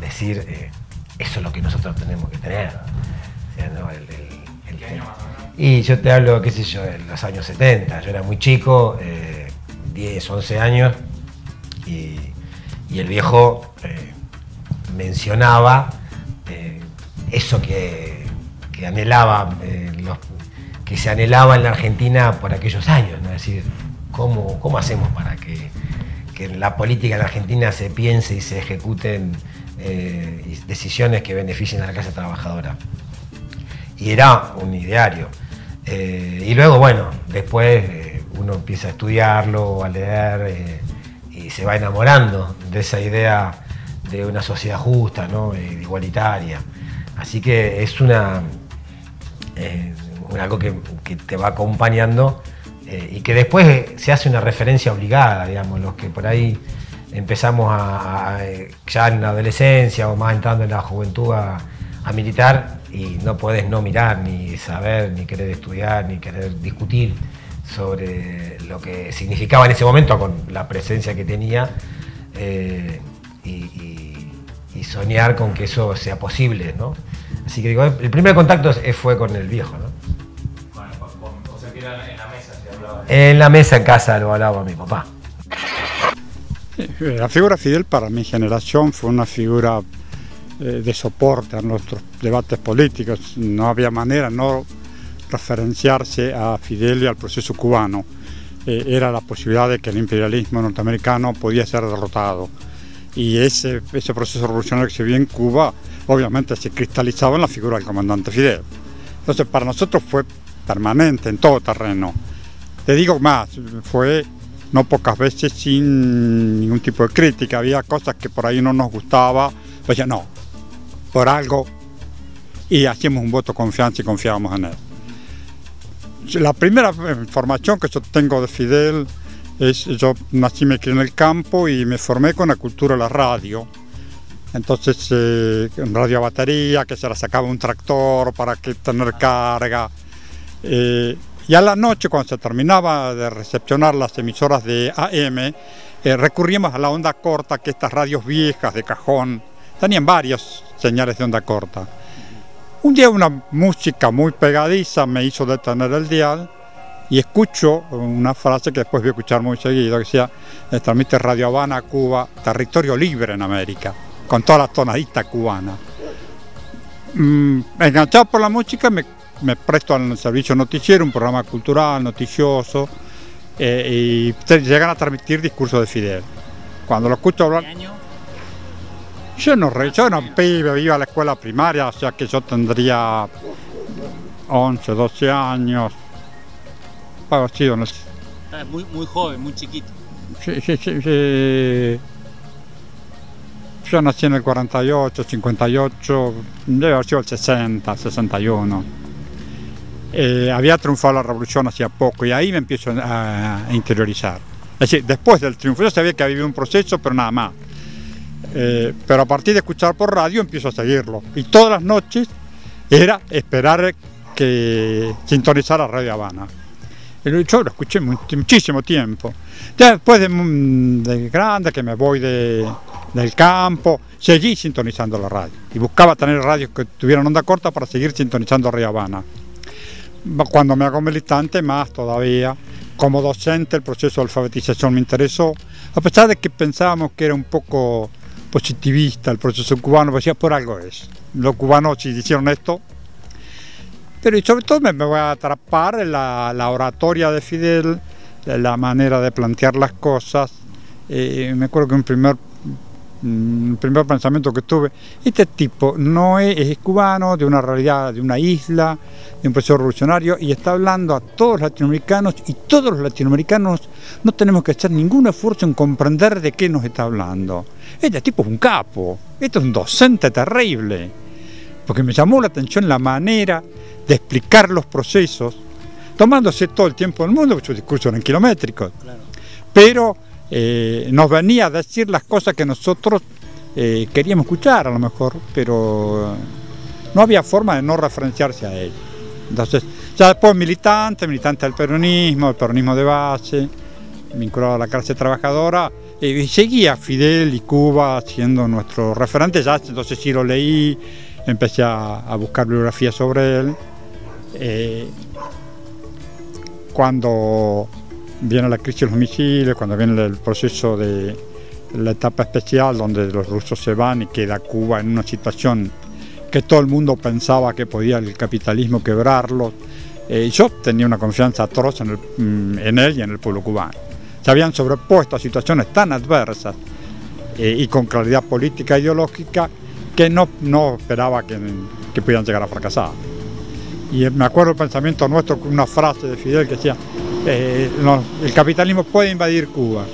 decir, eso es lo que nosotros tenemos que tener. El- el- el- y yo te hablo, qué sé yo, de los años 70, yo era muy chico, eh, 10, 11 años, y, y el viejo eh, mencionaba eh, eso que, que anhelaba, eh, los- que se anhelaba en la Argentina por aquellos años, ¿no? es decir, ¿cómo, cómo hacemos para que, que en la política en la Argentina se piense y se ejecuten eh, decisiones que beneficien a la clase trabajadora? Y era un ideario. Eh, y luego, bueno, después eh, uno empieza a estudiarlo, a leer eh, y se va enamorando de esa idea de una sociedad justa, ¿no? Eh, igualitaria. Así que es una, un- algo que, que te va acompañando y que después se hace una referencia obligada, digamos, los que por ahí empezamos a, ya en la adolescencia o más entrando en la juventud a militar y no puedes no mirar, ni saber, ni querer estudiar, ni querer discutir sobre lo que significaba en ese momento con la presencia que tenía eh, y, y- y soñar con que eso sea posible, ¿no? Así que digo, el primer contacto fue con el viejo, ¿no? o sea que era en la mesa se hablaba. En la mesa en casa lo hablaba mi papá. Eh, La figura Fidel para mi generación fue una figura eh, de soporte a nuestros debates políticos. No había manera no referenciarse a Fidel y al proceso cubano. Eh, era la posibilidad de que el imperialismo norteamericano podía ser derrotado. Y ese, ese proceso revolucionario que se vio en Cuba, obviamente se cristalizaba en la figura del comandante Fidel. Entonces, para nosotros fue permanente en todo terreno. Te digo más, fue no pocas veces sin ningún tipo de crítica. Había cosas que por ahí no nos gustaba, pues ya no, por algo, y hacíamos un voto de confianza y confiábamos en él. La primera información que yo tengo de Fidel es, yo nací, me crié en el campo y me formé con la cultura de la radio. Entonces, eh, radio a batería, que se la sacaba un tractor para que tener carga. Eh, y a la noche, cuando se terminaba de recepcionar las emisoras de AM, eh, recurríamos a la onda corta, que estas radios viejas de cajón tenían varias señales de onda corta. Un día una música muy pegadiza me hizo detener el dial y escucho una frase que después voy a escuchar muy seguido, que decía, transmite Radio Habana, Cuba, territorio libre en América, con toda la tonadita cubana. Mm, enganchado por la música me, presto al servicio noticiero, un programa cultural, noticioso, eh, y llegan a transmitir discursos de Fidel. Cuando lo escucho hablar... Yo no, yo era un pibe, iba a la escuela primaria, o sea que yo tendría 11, 12 años. No sé. Muy, muy joven, muy chiquito. Sí, sí, sí, sí. Yo nací en el 48, 58, debe haber sido el 60, 61. Eh, había triunfado la revolución hacía poco y ahí me empiezo a, a interiorizar. Es decir, después del triunfo, yo sabía que había habido un proceso, pero nada más. Eh, pero a partir de escuchar por radio empiezo a seguirlo. Y todas las noches era esperar que sintonizara Radio Habana. Yo lo escuché mu- muchísimo tiempo. Ya después de, mm, de grande, que me voy de- del campo, seguí sintonizando la radio. Y buscaba tener radios que tuvieran onda corta para seguir sintonizando Radio Habana. Cuando me hago militante, más todavía. Como docente, el proceso de alfabetización me interesó. A pesar de que pensábamos que era un poco positivista el proceso cubano, pues decía, por algo es. Los cubanos, si hicieron esto, pero y sobre todo me, voy a atrapar en la, la oratoria de Fidel, la manera de plantear las cosas. Eh, me acuerdo que un primer, un primer pensamiento que tuve, este tipo no es, es cubano, de una realidad, de una isla, de un proceso revolucionario, y está hablando a todos los latinoamericanos, y todos los latinoamericanos no tenemos que hacer ningún esfuerzo en comprender de qué nos está hablando. Este tipo es un capo, este es un docente terrible porque me llamó la atención la manera de explicar los procesos. tomándose todo el tiempo del mundo, porque sus discursos eran kilométricos. Pero eh, nos venía a decir las cosas que nosotros eh, queríamos escuchar a lo mejor, pero no había forma de no referenciarse a él. Entonces, ya después militante, militante del peronismo, el peronismo de base, vinculado a la clase trabajadora, eh, y seguía Fidel y Cuba siendo nuestro referente, ya entonces sí lo leí, empecé a, buscar bibliografía sobre él. Cuando viene la crisis de los misiles, cuando viene el proceso de la etapa especial donde los rusos se van y queda Cuba en una situación que todo el mundo pensaba que podía el capitalismo quebrarlo. Eh, yo tenía una confianza atroz mm, en, él y en el pueblo cubano. Se habían sobrepuesto a situaciones tan adversas eh, y con claridad política e ideológica que no, no esperaba que, que pudieran llegar a fracasar. Y me acuerdo el pensamiento nuestro con una frase de Fidel que decía, eh, no, el capitalismo puede invadir Cuba,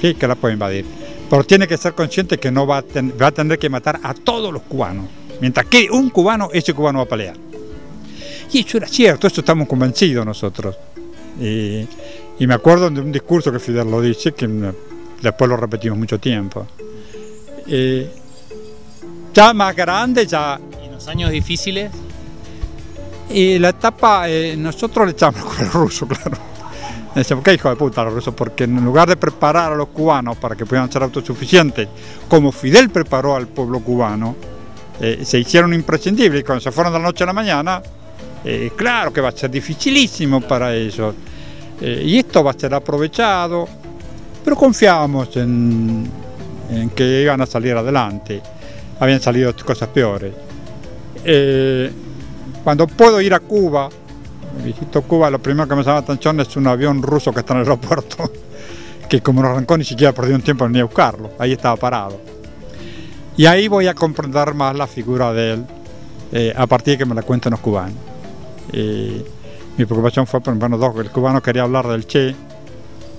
sí que la puede invadir, pero tiene que ser consciente que no va a, va a tener que matar a todos los cubanos. Mientras que un cubano, ese cubano va a pelear. Y eso era cierto, eso estamos convencidos nosotros. Y, me acuerdo de un discurso que Fidel lo dice, que después lo repetimos mucho tiempo. Eh, ya más grande, ya... ¿Y en los años difíciles? Y la etapa, eh, nosotros le echamos con el ruso, claro. Decíamos, ¿qué hijo de puta los rusos? Porque en lugar de preparar a los cubanos para que puedan ser autosuficientes, como Fidel preparó al pueblo cubano, eh, se hicieron imprescindibles y cuando se fueron de la noche a la mañana, eh, claro que va a ser dificilísimo para ellos. Eh, y esto va a ser aprovechado, pero confiábamos en, en, que iban a salir adelante. Habían salido cosas peores. Cuando puedo ir a Cuba, visito Cuba, lo primero que me llama la atención es un avión ruso que está en el aeropuerto, que como no arrancó ni siquiera perdió un tiempo ni a buscarlo, ahí estaba parado. Y ahí voy a comprender más la figura de él, eh, a partir de que me la cuentan los cubanos. Eh, mi preocupación fue, por ejemplo, dos, el cubano quería hablar del Che,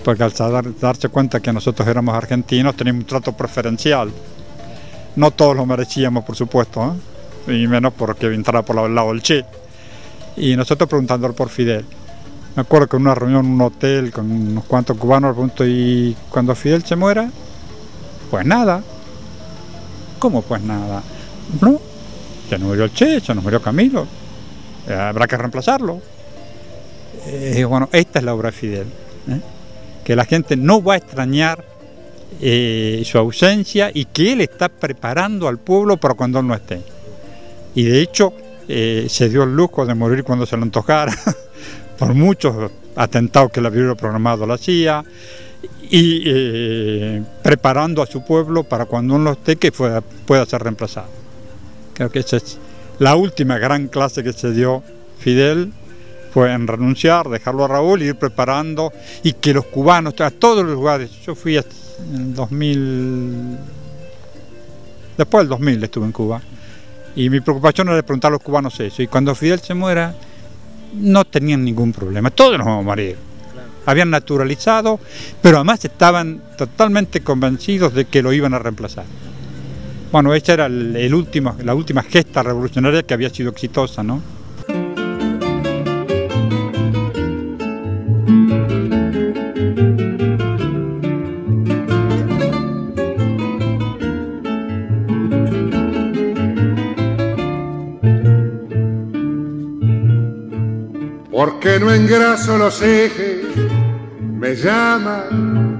porque al dar, darse cuenta que nosotros éramos argentinos teníamos un trato preferencial. No todos lo merecíamos, por supuesto, ¿eh? Y menos porque entrara por el lado del Che. Y nosotros preguntándole por Fidel. Me acuerdo que en una reunión en un hotel con unos cuantos cubanos, pregunto, ¿y cuando Fidel se muera? Pues nada. ¿Cómo pues nada? No, ya no murió el Che, ya no murió Camilo. Eh, habrá que reemplazarlo. Eh, bueno, esta es la obra de Fidel. ¿eh? Que la gente no va a extrañar eh, su ausencia y que él está preparando al pueblo para cuando él no esté y de hecho eh, se dio el lujo de morir cuando se le antojara, por muchos atentados que el había programado la CIA, y eh, preparando a su pueblo para cuando uno esté que pueda, ser reemplazado. Creo que esa es la última gran clase que se dio Fidel, fue en renunciar, dejarlo a Raúl ir preparando, y que los cubanos, a todos los lugares, yo fui en 2000, después del 2000 estuve en Cuba, y mi preocupación era preguntar a los cubanos eso. Y cuando Fidel se muera, no tenían ningún problema. Todos nos vamos a morir. Claro. Habían naturalizado, pero además estaban totalmente convencidos de que lo iban a reemplazar. Bueno, esa era el, el último, la última gesta revolucionaria que había sido exitosa, ¿no? No engraso los ejes, me llama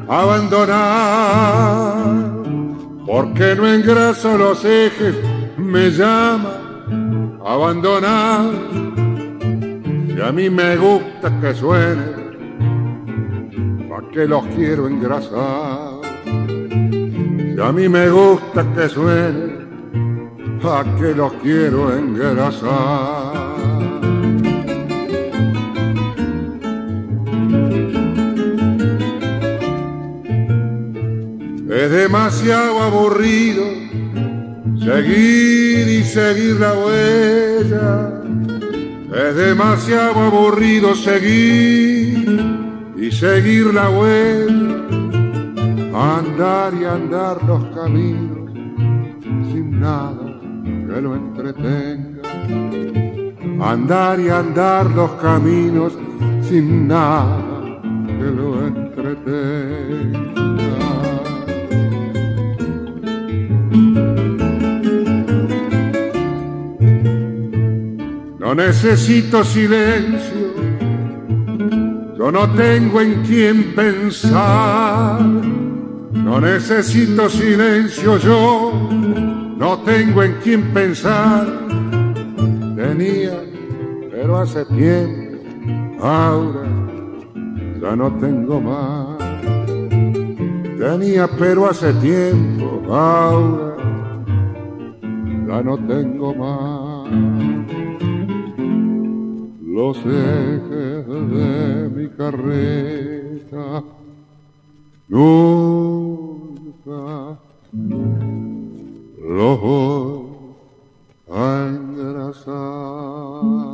a abandonar. Porque no engraso los ejes, me llama a abandonar. Si a mí me gusta que suene, ¿para qué los quiero engrasar? Si a mí me gusta que suene, ¿para qué los quiero engrasar? Es demasiado aburrido seguir y seguir la huella. Es demasiado aburrido seguir y seguir la huella. Andar y andar los caminos sin nada que lo entretenga. andar y andar los caminos sin nada que lo entretenga. Necesito silencio, yo no tengo en quién pensar. No necesito silencio, yo no tengo en quién pensar. Tenía, pero hace tiempo, ahora ya no tengo más. Tenía, pero hace tiempo, ahora ya no tengo más. Los ejes de mi carreta nunca los voy a engrasar.